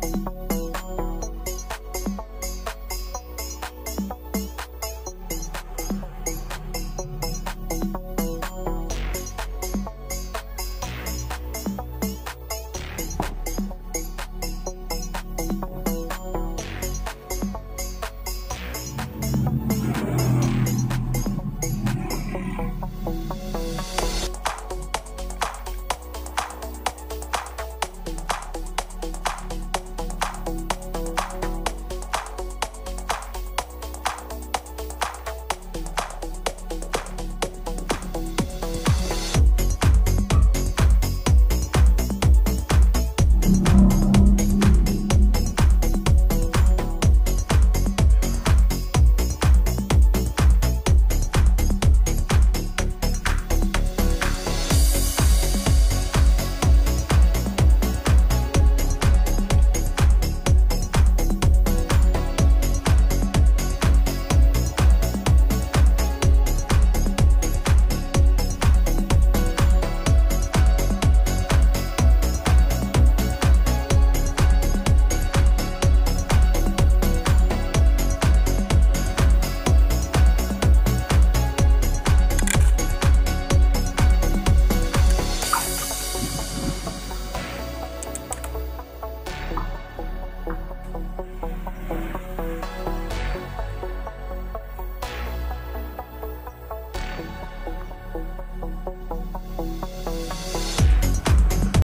Bye.